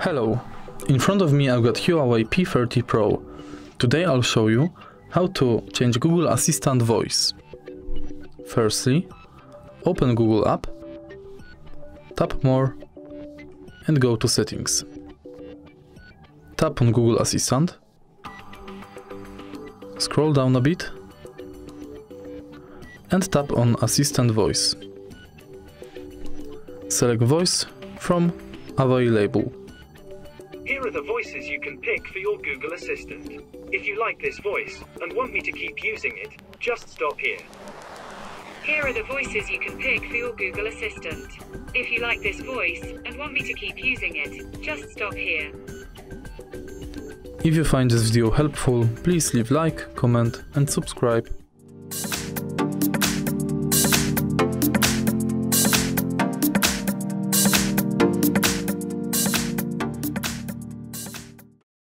Hello, in front of me I've got Huawei P30 Pro. Today I'll show you how to change Google Assistant voice. Firstly, open Google app, tap more and go to settings. Tap on Google Assistant, scroll down a bit and tap on Assistant Voice. Select voice from available. Here are the voices you can pick for your Google Assistant. If you like this voice and want me to keep using it, just stop here. Here are the voices you can pick for your Google Assistant. If you like this voice and want me to keep using it, just stop here. If you find this video helpful, please leave like, comment and subscribe.